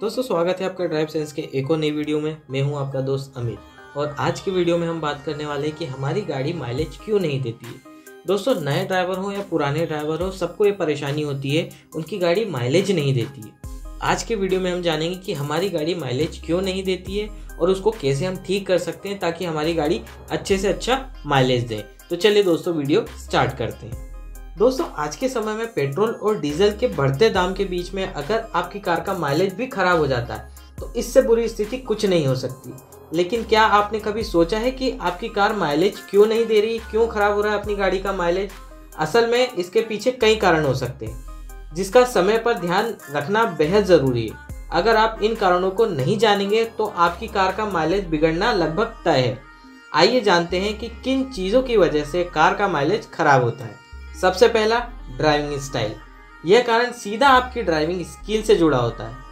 दोस्तों, स्वागत है आपका ड्राइव सेंस के एक और नई वीडियो में। मैं हूँ आपका दोस्त अमित और आज की वीडियो में हम बात करने वाले हैं कि हमारी गाड़ी माइलेज क्यों नहीं देती है। दोस्तों, नए ड्राइवर हो या पुराने ड्राइवर हो, सबको ये परेशानी होती है, उनकी गाड़ी माइलेज नहीं देती है। आज के वीडियो में हम जानेंगे कि हमारी गाड़ी माइलेज क्यों नहीं देती है और उसको कैसे हम ठीक कर सकते हैं ताकि हमारी गाड़ी अच्छे से अच्छा माइलेज दे। तो चलिए दोस्तों, वीडियो स्टार्ट करते हैं। दोस्तों, आज के समय में पेट्रोल और डीजल के बढ़ते दाम के बीच में अगर आपकी कार का माइलेज भी खराब हो जाता है तो इससे बुरी स्थिति कुछ नहीं हो सकती। लेकिन क्या आपने कभी सोचा है कि आपकी कार माइलेज क्यों नहीं दे रही, क्यों खराब हो रहा है अपनी गाड़ी का माइलेज? असल में इसके पीछे कई कारण हो सकते हैं, जिसका समय पर ध्यान रखना बेहद ज़रूरी है। अगर आप इन कारणों को नहीं जानेंगे तो आपकी कार का माइलेज बिगड़ना लगभग तय है। आइए जानते हैं कि किन चीज़ों की वजह से कार का माइलेज खराब होता है। सबसे पहला ड्राइविंग स्टाइल यह कारण सीधा आपकी ड्राइविंग स्किल से जुड़ा होता है।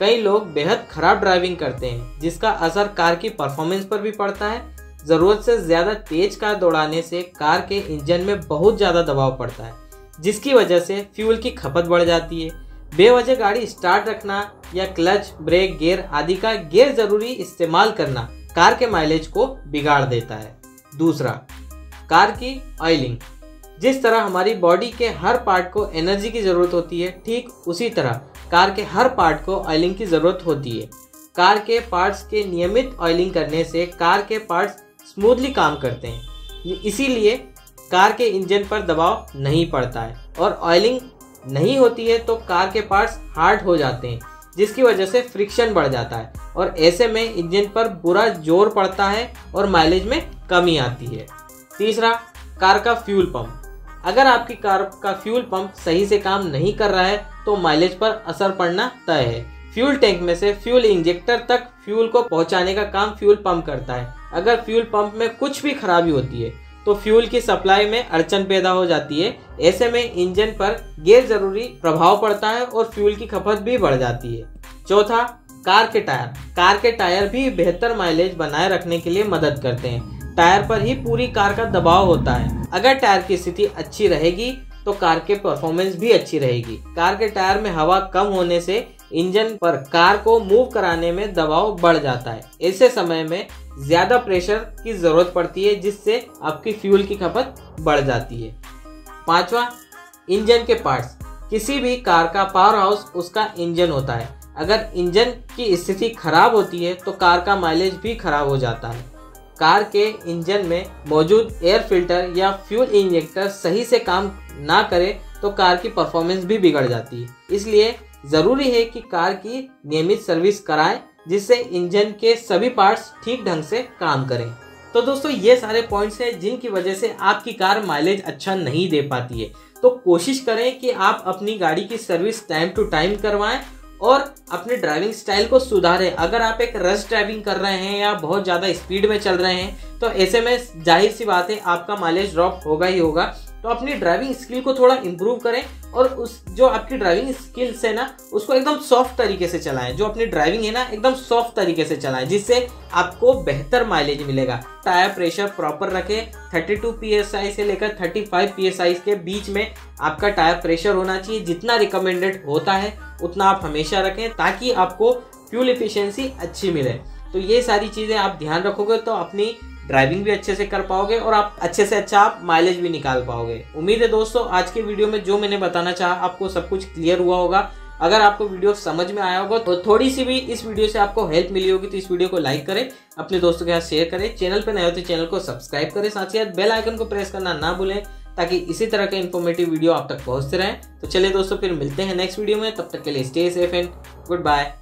कई लोग बेहद खराब ड्राइविंग करते हैं, जिसका असर कार की परफॉर्मेंस पर भी पड़ता है। ज़रूरत से ज़्यादा तेज कार दौड़ाने से कार के इंजन में बहुत ज़्यादा दबाव पड़ता है, जिसकी वजह से फ्यूल की खपत बढ़ जाती है। बेवजह गाड़ी स्टार्ट रखना या क्लच ब्रेक गियर आदि का गैर ज़रूरी इस्तेमाल करना कार के माइलेज को बिगाड़ देता है। दूसरा, कार की ऑयलिंग जिस तरह हमारी बॉडी के हर पार्ट को एनर्जी की ज़रूरत होती है, ठीक उसी तरह कार के हर पार्ट को ऑयलिंग की ज़रूरत होती है। कार के पार्ट्स के नियमित ऑयलिंग करने से कार के पार्ट्स स्मूथली काम करते हैं। इसीलिए कार के इंजन पर दबाव नहीं पड़ता है और ऑयलिंग नहीं होती है तो कार के पार्ट्स हार्ड हो जाते हैं, जिसकी वजह से फ्रिक्शन बढ़ जाता है और ऐसे में इंजन पर बुरा ज़ोर पड़ता है और माइलेज में कमी आती है। तीसरा कार का फ्यूल पंप अगर आपकी कार का फ्यूल पंप सही से काम नहीं कर रहा है तो माइलेज पर असर पड़ना तय है। फ्यूल टैंक में से फ्यूल इंजेक्टर तक फ्यूल को पहुँचाने का काम फ्यूल पंप करता है। अगर फ्यूल पंप में कुछ भी खराबी होती है तो फ्यूल की सप्लाई में अड़चन पैदा हो जाती है। ऐसे में इंजन पर गैर ज़रूरी प्रभाव पड़ता है और फ्यूल की खपत भी बढ़ जाती है। चौथा, कार के टायर। कार के टायर भी बेहतर माइलेज बनाए रखने के लिए मदद करते हैं। टायर पर ही पूरी कार का दबाव होता है। अगर टायर की स्थिति अच्छी रहेगी तो कार के परफॉर्मेंस भी अच्छी रहेगी। कार के टायर में हवा कम होने से इंजन पर कार को मूव कराने में दबाव बढ़ जाता है। ऐसे समय में ज़्यादा प्रेशर की ज़रूरत पड़ती है, जिससे आपकी फ्यूल की खपत बढ़ जाती है। पांचवा, इंजन के पार्ट्स किसी भी कार का पावर हाउस उसका इंजन होता है। अगर इंजन की स्थिति खराब होती है तो कार का माइलेज भी खराब हो जाता है। कार के इंजन में मौजूद एयर फ़िल्टर या फ्यूल इंजेक्टर सही से काम ना करे तो कार की परफॉर्मेंस भी बिगड़ जाती है। इसलिए ज़रूरी है कि कार की नियमित सर्विस कराएँ, जिससे इंजन के सभी पार्ट्स ठीक ढंग से काम करें। तो दोस्तों, ये सारे पॉइंट्स हैं जिनकी वजह से आपकी कार माइलेज अच्छा नहीं दे पाती है। तो कोशिश करें कि आप अपनी गाड़ी की सर्विस टाइम टू टाइम करवाएँ और अपने ड्राइविंग स्टाइल को सुधारें। अगर आप एक रश ड्राइविंग कर रहे हैं या बहुत ज़्यादा स्पीड में चल रहे हैं तो ऐसे में ज़ाहिर सी बात है, आपका माइलेज ड्रॉप होगा ही होगा। तो अपनी ड्राइविंग स्किल को थोड़ा इम्प्रूव करें और उस जो आपकी ड्राइविंग स्किल्स है ना, उसको एकदम सॉफ्ट तरीके से चलाएँ। जो अपनी ड्राइविंग है ना, एकदम सॉफ्ट तरीके से चलाएँ, जिससे आपको बेहतर माइलेज मिलेगा। टायर प्रेशर प्रॉपर रखें। 32 psi से लेकर 35 psi के बीच में आपका टायर प्रेशर होना चाहिए। जितना रिकमेंडेड होता है, उतना आप हमेशा रखें ताकि आपको फ्यूल इफिशियंसी अच्छी मिले। तो ये सारी चीज़ें आप ध्यान रखोगे तो अपनी ड्राइविंग भी अच्छे से कर पाओगे और आप अच्छे से अच्छा आप माइलेज भी निकाल पाओगे। उम्मीद है दोस्तों, आज के वीडियो में जो मैंने बताना चाहा, आपको सब कुछ क्लियर हुआ होगा। अगर आपको वीडियो समझ में आया होगा तो थोड़ी सी भी इस वीडियो से आपको हेल्प मिली होगी तो इस वीडियो को लाइक करें, अपने दोस्तों के साथ शेयर करें। चैनल पर नए हो तो चैनल को सब्सक्राइब करें, साथ ही साथ बेल आइकन को प्रेस करना ना भूलें, ताकि इसी तरह के इन्फॉर्मेटिव वीडियो आप तक पहुँचते रहें। तो चलिए दोस्तों, फिर मिलते हैं नेक्स्ट वीडियो में। तब तक के लिए stay safe and good bye